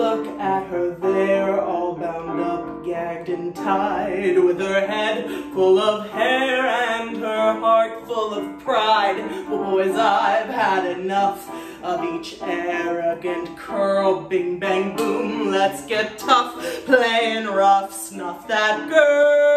Look at her there, all bound up, gagged and tied, with her head full of hair and her heart full of pride. Boys, I've had enough of each arrogant curl. Bing, bang, boom, let's get tough, playing rough, snuff that girl.